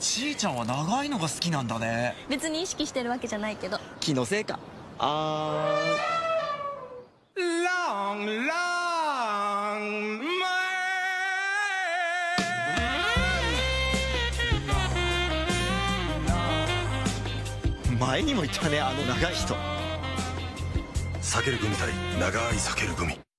ちーちゃんは長いのが好きなんだね。別に意識してるわけじゃないけど。気のせいか。あーロン。前にも言ったねあの長い人。避ける組対長い避ける組。